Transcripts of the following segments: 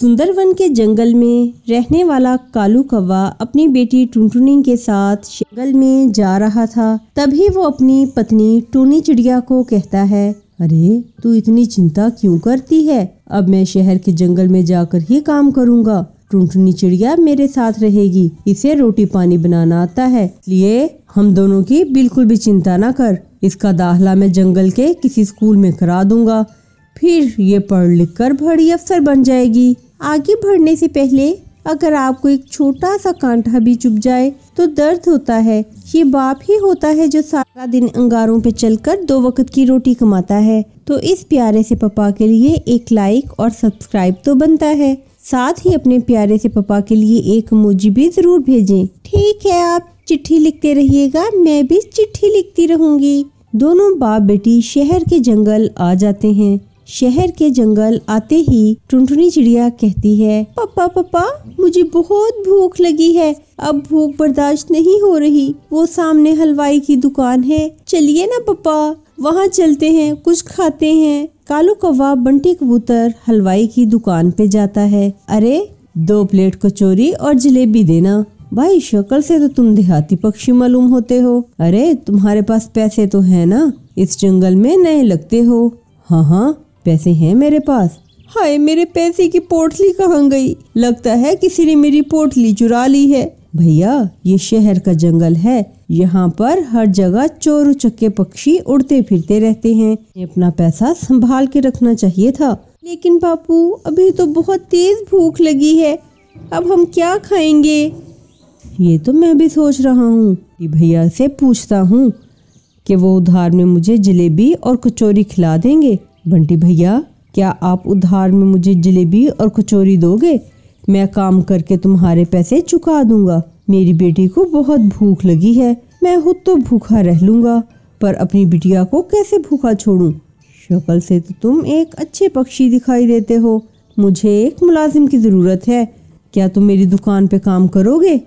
सुंदरवन के जंगल में रहने वाला कालू कौवा अपनी बेटी टुनटुनी के साथ जंगल में जा रहा था। तभी वो अपनी पत्नी टूनी चिड़िया को कहता है, अरे, तू इतनी चिंता क्यों करती है? अब मैं शहर के जंगल में जाकर ही काम करूँगा। टुनटुनी चिड़िया मेरे साथ रहेगी, इसे रोटी पानी बनाना आता है। इसलिए हम दोनों की बिल्कुल भी चिंता ना कर। इसका दाखला मैं जंगल के किसी स्कूल में करा दूँगा। फिर ये पढ़ लिख कर बड़ी अफसर बन जाएगी। आगे बढ़ने से पहले अगर आपको एक छोटा सा कांटा भी चुभ जाए तो दर्द होता है। ये बाप ही होता है जो सारा दिन अंगारों पे चलकर दो वक्त की रोटी कमाता है। तो इस प्यारे से पापा के लिए एक लाइक और सब्सक्राइब तो बनता है। साथ ही अपने प्यारे से पापा के लिए एक मुझी भी ज़रूर भेजें। ठीक है, आप चिट्ठी लिखते रहिएगा, मैं भी चिट्ठी लिखती रहूँगी। दोनों बाप बेटी शहर के जंगल आ जाते हैं। शहर के जंगल आते ही टुनटुनी चिड़िया कहती है पापा पापा मुझे बहुत भूख लगी है। अब भूख बर्दाश्त नहीं हो रही। वो सामने हलवाई की दुकान है। चलिए ना पापा वहाँ चलते हैं, कुछ खाते हैं। कालू कौवा बंटी कबूतर हलवाई की दुकान पे जाता है। अरे, दो प्लेट कचौरी और जलेबी देना। भाई, शक्ल से तो तुम देहाती पक्षी मालूम होते हो। अरे, तुम्हारे पास पैसे तो है ना। इस जंगल में नए लगते हो। हाँ हाँ पैसे हैं मेरे पास? हाय, मेरे पैसे की पोटली कहाँ गई? लगता है किसी ने मेरी पोटली चुरा ली है। भैया, ये शहर का जंगल है। यहाँ पर हर जगह चोर चक्के पक्षी उड़ते फिरते रहते हैं। अपना पैसा संभाल के रखना चाहिए था। लेकिन बापू, अभी तो बहुत तेज भूख लगी है। अब हम क्या खाएँगे? ये तो मैं भी सोच रहा हूँ कि भैया से पूछता हूँ कि वो उधार में मुझे जलेबी और कचौरी खिला देंगे। बंटी भैया, क्या आप उधार में मुझे जलेबी और कचौरी दोगे? मैं काम करके तुम्हारे पैसे चुका दूँगा। मेरी बेटी को बहुत भूख लगी है। मैं खुद तो भूखा रह लूँगा, पर अपनी बिटिया को कैसे भूखा छोड़ूं? शक्ल से तो तुम एक अच्छे पक्षी दिखाई देते हो। मुझे एक मुलाजिम की ज़रूरत है। क्या तुम मेरी दुकान पे काम करोगे?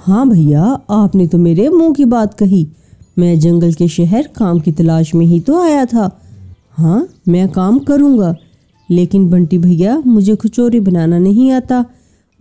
हाँ भैया, आपने तो मेरे मुँह की बात कही। मैं जंगल के शहर काम की तलाश में ही तो आया था। हाँ मैं काम करूँगा। लेकिन बंटी भैया, मुझे कचौरी बनाना नहीं आता।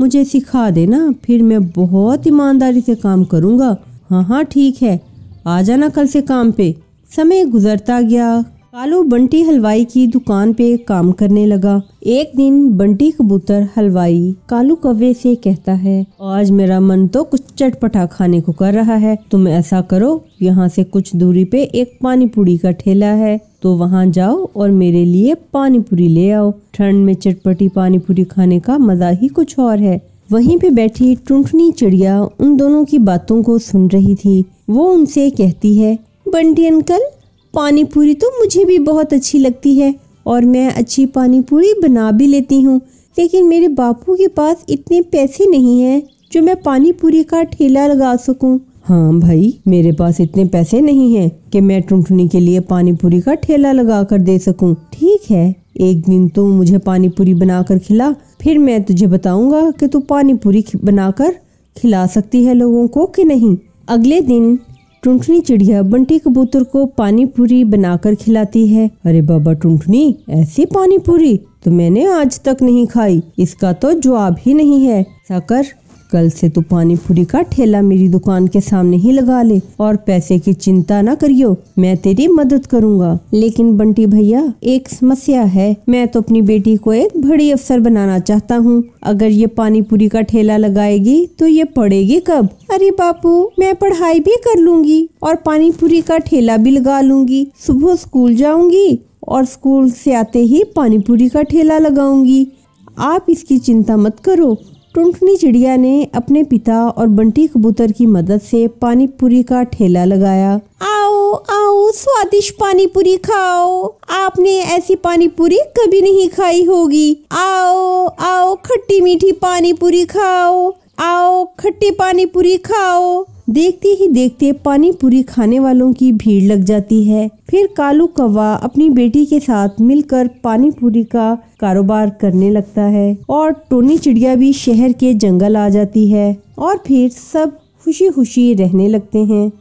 मुझे सिखा देना, फिर मैं बहुत ईमानदारी से काम करूँगा। हाँ हाँ ठीक है। आ जाना कल से काम पे। समय गुजरता गया। कालू बंटी हलवाई की दुकान पे काम करने लगा। एक दिन बंटी कबूतर हलवाई कालू कव्वे से कहता है, आज मेरा मन तो कुछ चटपटा खाने को कर रहा है। तुम ऐसा करो, यहाँ से कुछ दूरी पे एक पानी पूरी का ठेला है। तो वहाँ जाओ और मेरे लिए पानी पूरी ले आओ। ठंड में चटपटी पानी पूरी खाने का मज़ा ही कुछ और है। वहीं पे बैठी टुंटनी चिड़िया उन दोनों की बातों को सुन रही थी। वो उनसे कहती है, बंटी अंकल पानी पूरी तो मुझे भी बहुत अच्छी लगती है और मैं अच्छी पानी पूरी बना भी लेती हूँ लेकिन मेरे बापू के पास इतने पैसे नहीं हैं जो मैं पानी पूरी का ठेला लगा सकूँ। हाँ भाई, मेरे पास इतने पैसे नहीं हैं कि मैं टुनटुनी के लिए पानी पूरी का ठेला लगा कर दे सकूँ। ठीक है, एक दिन तू मुझे पानी पूरी बना कर खिला, फिर मैं तुझे बताऊँगा कि तू पानी पूरी बनाकर खिला सकती है लोगों को कि नहीं अगले दिन टुंटनी चिड़िया बंटी कबूतर को पानी पूरी बनाकर खिलाती है। अरे बाबा टुंटनी ऐसी पानी पूरी तो मैंने आज तक नहीं खाई। इसका तो जवाब ही नहीं है। साकर कल से तू पानी पूरी का ठेला मेरी दुकान के सामने ही लगा ले और पैसे की चिंता ना करियो, मैं तेरी मदद करूँगा। लेकिन बंटी भैया, एक समस्या है। मैं तो अपनी बेटी को एक बड़ी अफसर बनाना चाहता हूँ। अगर ये पानी पूरी का ठेला लगाएगी तो ये पढ़ेगी कब? अरे बापू, मैं पढ़ाई भी कर लूँगी और पानी पूरी का ठेला भी लगा लूँगी। सुबह स्कूल जाऊँगी और स्कूल से आते ही पानी पूरी का ठेला लगाऊँगी। आप इसकी चिंता मत करो। टुनटुनी चिड़िया ने अपने पिता और बंटी कबूतर की मदद से पानी पूरी का ठेला लगाया। आओ आओ, स्वादिष्ट पानी पूरी खाओ। आपने ऐसी पानी पूरी कभी नहीं खाई होगी। आओ आओ, खट्टी मीठी पानी पूरी खाओ। आओ, खट्टी पानी पूरी खाओ। देखते ही देखते पानी पूरी खाने वालों की भीड़ लग जाती है। फिर कालू कौवा अपनी बेटी के साथ मिलकर पानी पूरी का कारोबार करने लगता है और टोनी चिड़िया भी शहर के जंगल आ जाती है और फिर सब खुशी खुशी रहने लगते हैं।